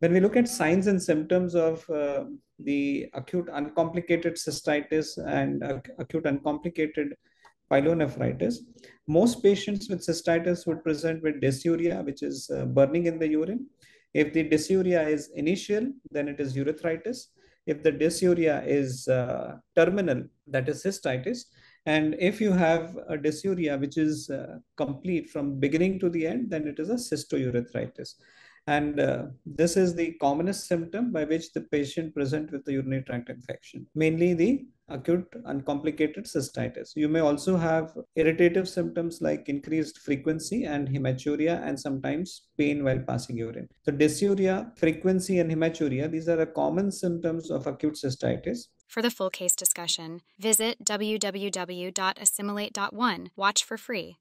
When we look at signs and symptoms of uh, the acute uncomplicated cystitis and uh, acute uncomplicated pyelonephritis, most patients with cystitis would present with dysuria, which is uh, burning in the urine. If the dysuria is initial, then it is urethritis. If the dysuria is uh, terminal, that is cystitis. And if you have a dysuria which is uh, complete from beginning to the end, then it is a cystourethritis. And uh, this is the commonest symptom by which the patient present with the urinary tract infection, mainly the acute uncomplicated cystitis. You may also have irritative symptoms like increased frequency and hematuria and sometimes pain while passing urine. So dysuria, frequency and hematuria, these are the common symptoms of acute cystitis. For the full case discussion, visit www.assimilate.one. Watch for free.